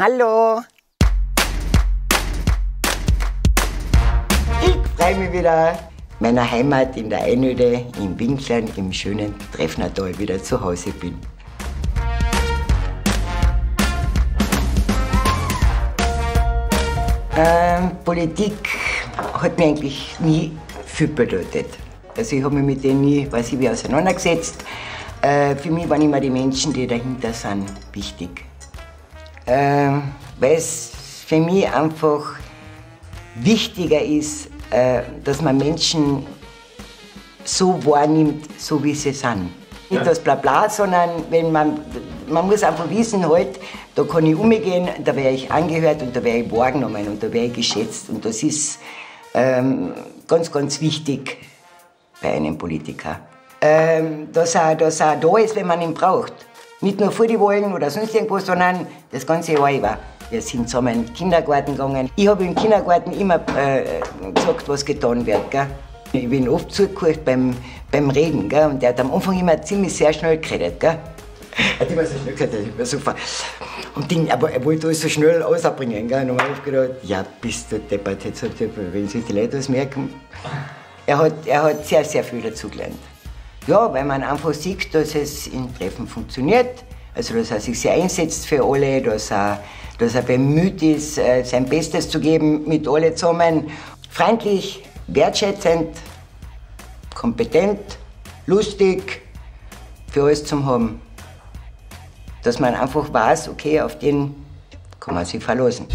Hallo. Ich freue mich wieder, meiner Heimat in der Einöde, in Winklern, im schönen Treffnertal wieder zu Hause bin. Ähm, Politik hat mir eigentlich nie viel bedeutet. Also ich habe mich mit denen nie, weiß ich wie, auseinandergesetzt. Äh, für mich waren immer die Menschen, die dahinter sind, wichtig. Äh, weil es für mich einfach wichtiger ist, äh, dass man Menschen so wahrnimmt, so wie sie sind. Nicht das Blabla, sondern wenn man, man muss einfach wissen, halt, da kann ich umgehen, da werde ich angehört und da werde ich wahrgenommen und da werde ich geschätzt. Und das ist ähm, ganz, ganz wichtig bei einem Politiker. Ähm, dass, er, dass er da ist, wenn man ihn braucht. Nicht nur vor die Wahlen oder sonst irgendwas, sondern das ganze Jahr über. Wir sind zusammen in den Kindergarten gegangen. Ich habe im Kindergarten immer äh, gesagt, was getan wird. Gell? Ich bin oft zugehört beim, beim Reden gell? und der hat am Anfang immer ziemlich sehr schnell geredet. Gell? Er hat immer so schnell geredet, das war super. Und den, aber er wollte alles so schnell ausbringen. Gell? Und dann habe ich gedacht, ja, bist du deppert, jetzt wenn sich die Leute das merken. Er hat, er hat sehr, sehr viel dazugelernt. Ja, weil man einfach sieht, dass es in Treffen funktioniert. Also, dass er sich sehr einsetzt für alle, dass er, dass er bemüht ist, äh, sein Bestes zu geben mit alle zusammen. Freundlich, wertschätzend, kompetent, lustig, für alles zu haben. Dass man einfach weiß, okay, auf den kann man sich verlassen.